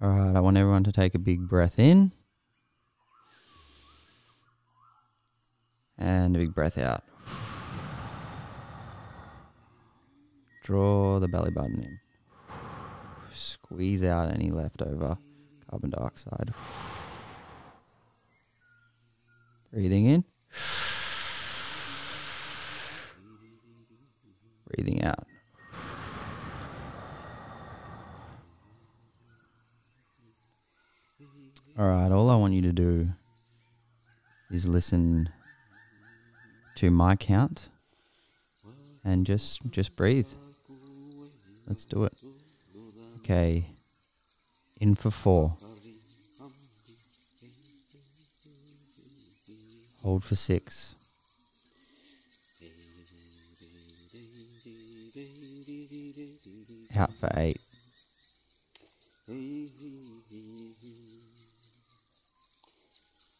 All right, I want everyone to take a big breath in and a big breath out. Draw the belly button in. Squeeze out any leftover carbon dioxide. Breathing in. Breathing out. All right, all I want you to do is listen to my count and just just breathe. Let's do it. Okay. In for 4. Hold for 6. Out for 8.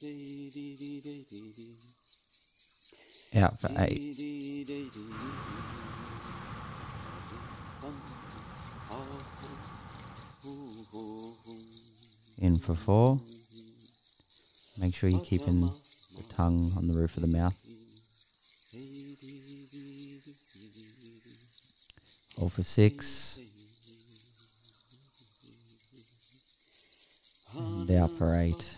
Out for 8. In for 4. Make sure you're keeping the tongue on the roof of the mouth. Hold for 6. And out for 8.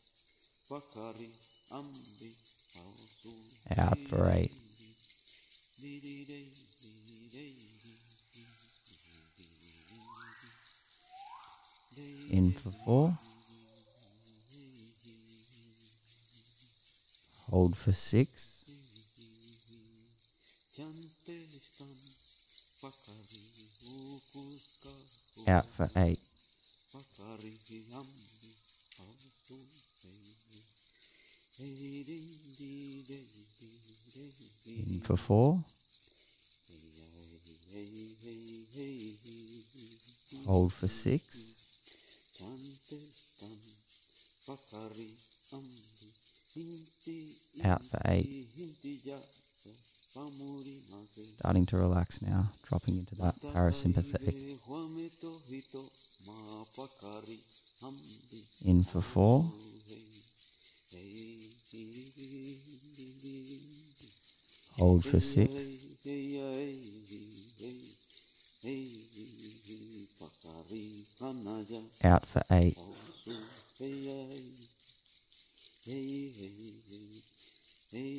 Out for 8. In for 4. Hold for 6. Out for 8. In for 4. Hold for 6. Out for 8. Starting to relax now, dropping into that parasympathetic. In for 4. Hold for 6. Out for 8.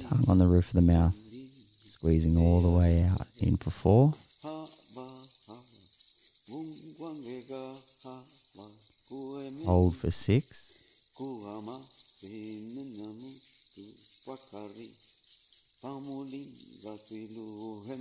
Tongue on the roof of the mouth, squeezing all the way out. In for 4. Hold for 6.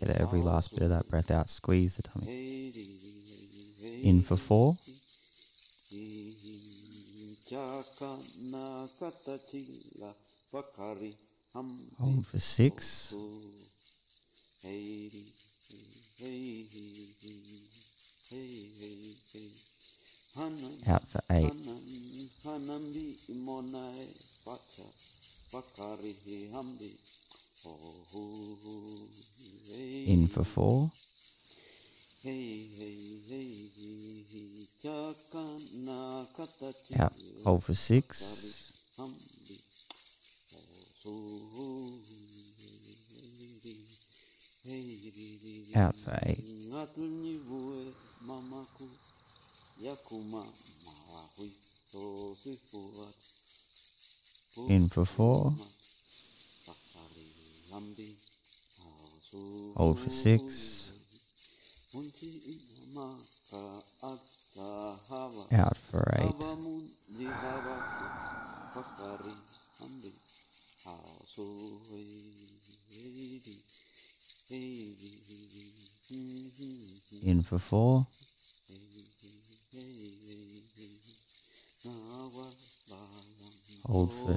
Get every last bit of that breath out. Squeeze the tummy. In for 4. Hold for 6. Out for eight. In for four. Out, hold for six. Out for eight. In for four. Hold for six. Out for eight. In for four. Hold for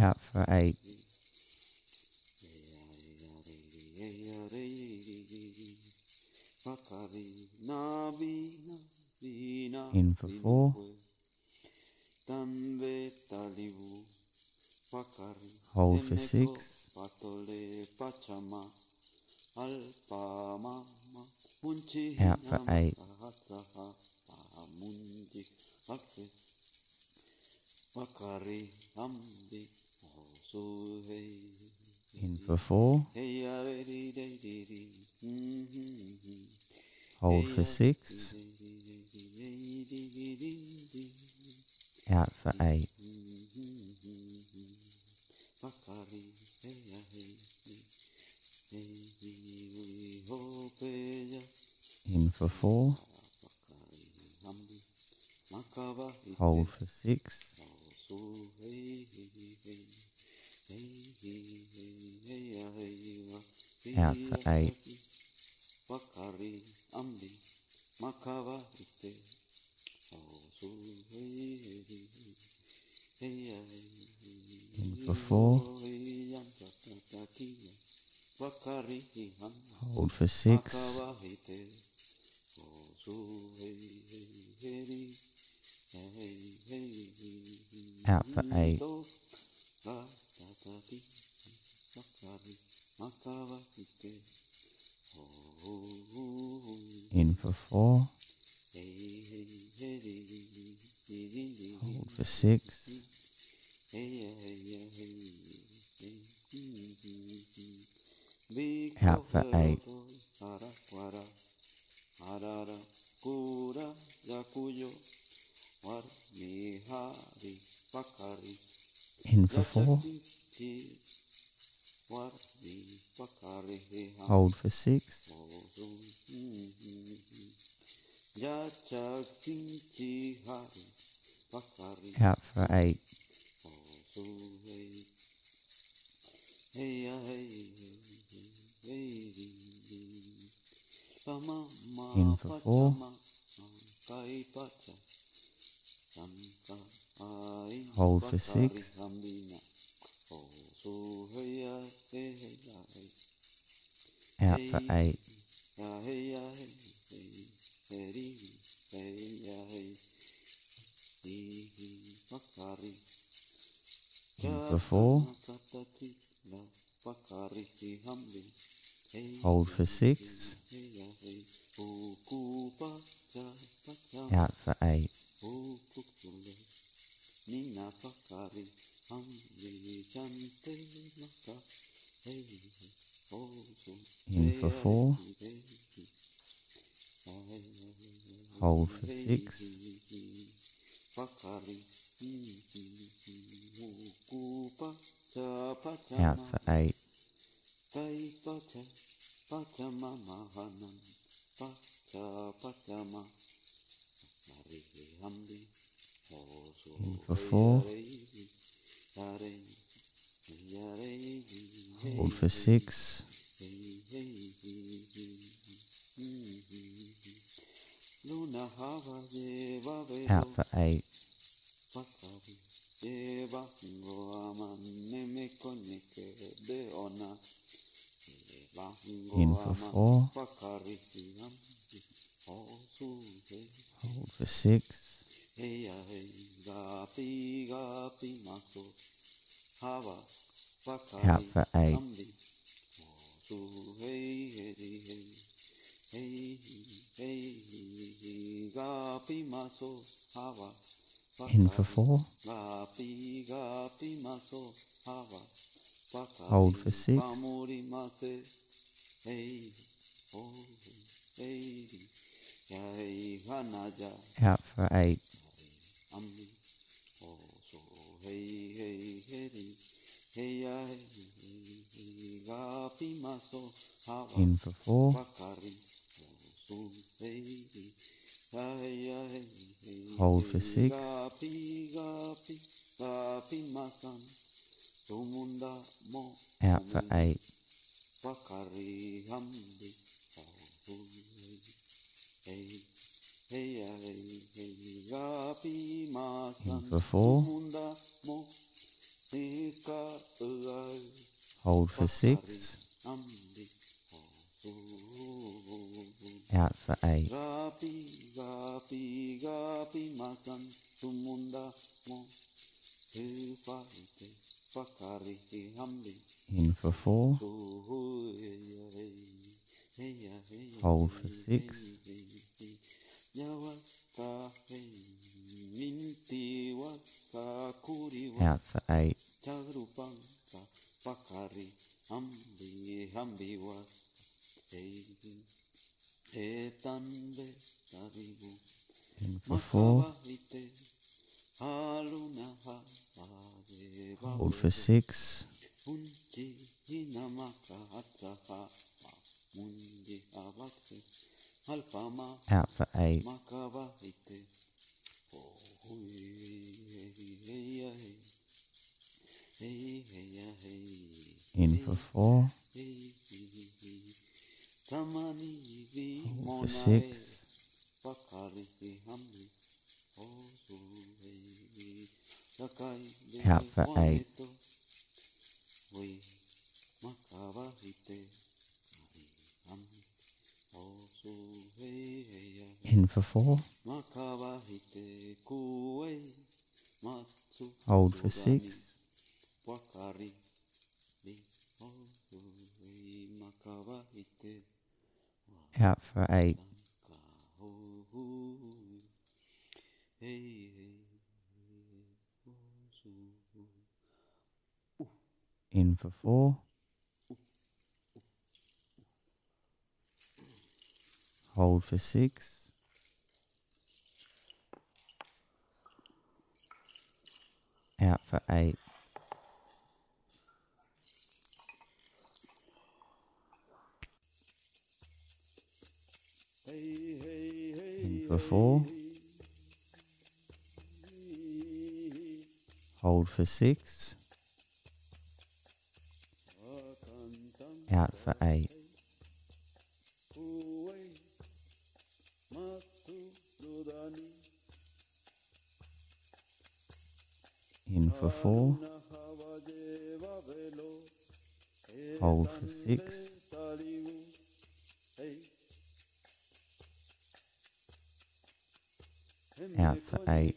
Out for eight. In for four. Hold for six. Out for eight. In for four. Hold for six. Out for eight. In for four. Hold for six. Out for eight. In for four. Hold for six. Out for eight. In for four. Hold for six. Out for eight. In for four. Hold for six. Out for eight. In for four. Hold for six. Out for eight. In for four. Hold for six. Out for eight. In for four. Hold for six. Out for eight. For four. Hold for six. Out for eight. In for four. Hold for six. Out for eight. In for four. Hold for six. Out for eight. In for four. Hold for six. Out for eight. In for four. Hold for six. Out for eight. In for four. Hold for six. Out for eight. In for four. Hold for six. Out for eight. In for four. Hold for six. Out for eight. In for four. Hold for six. Out for eight. In for four. Hold for six. Out for eight. In for four. Hold for six. Out for eight. In for four. Hold for six. Out for eight.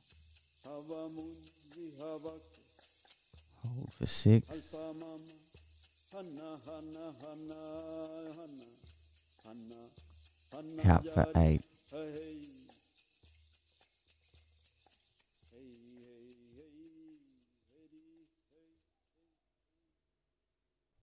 Hold for six. Out for eight.